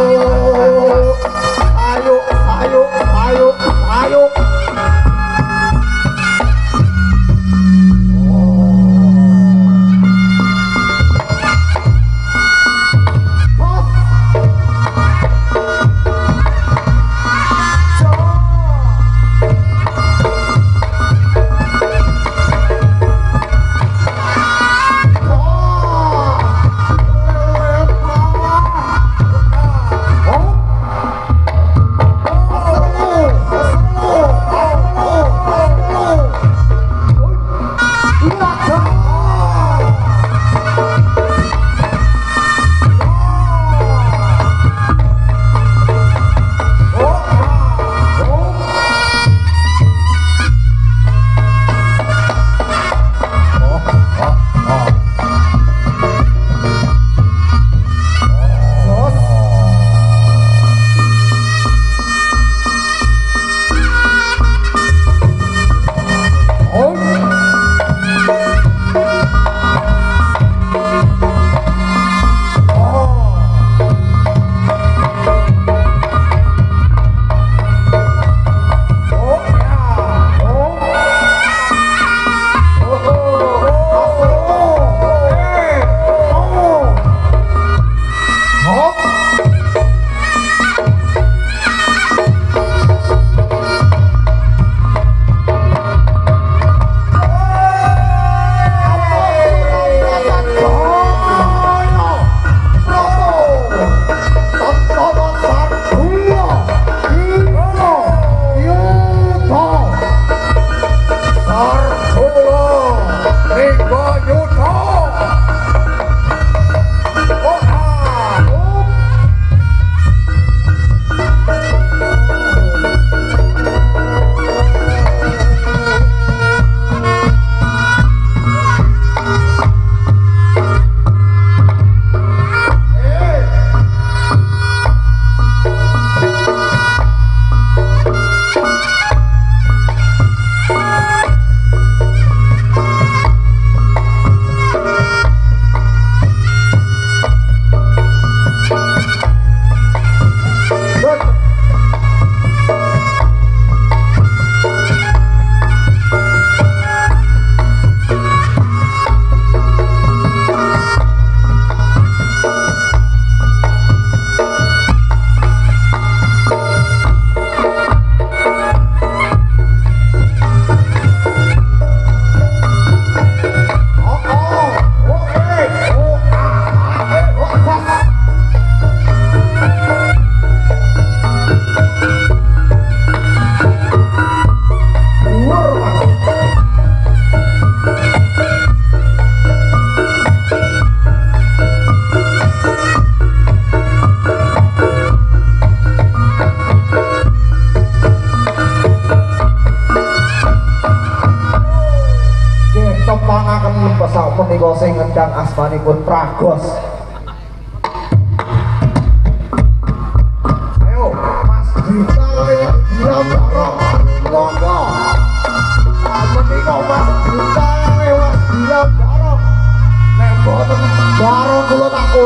Oh.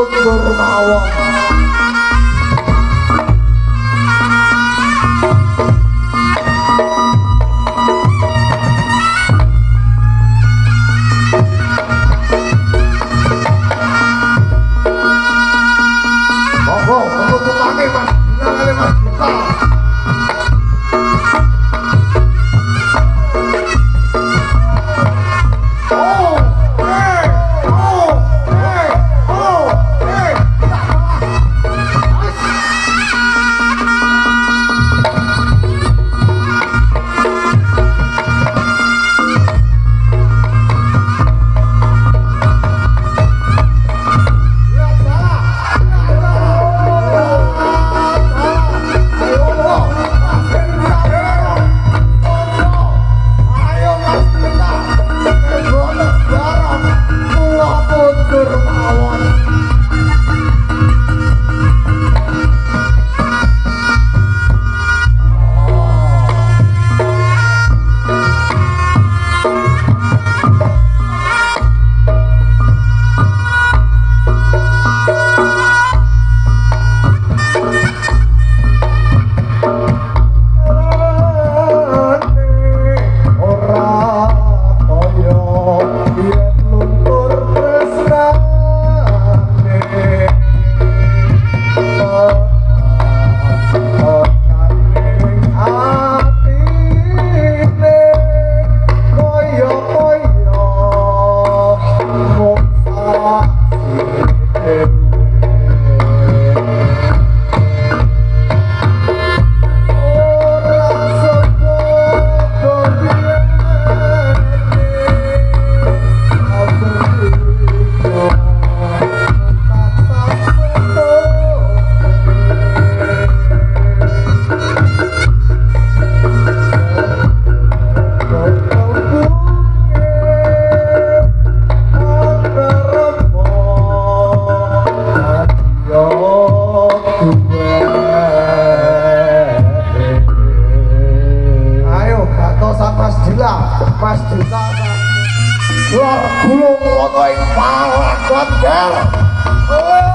不枉我。lepas jenaka lor gulung wonoing palakot gel oh.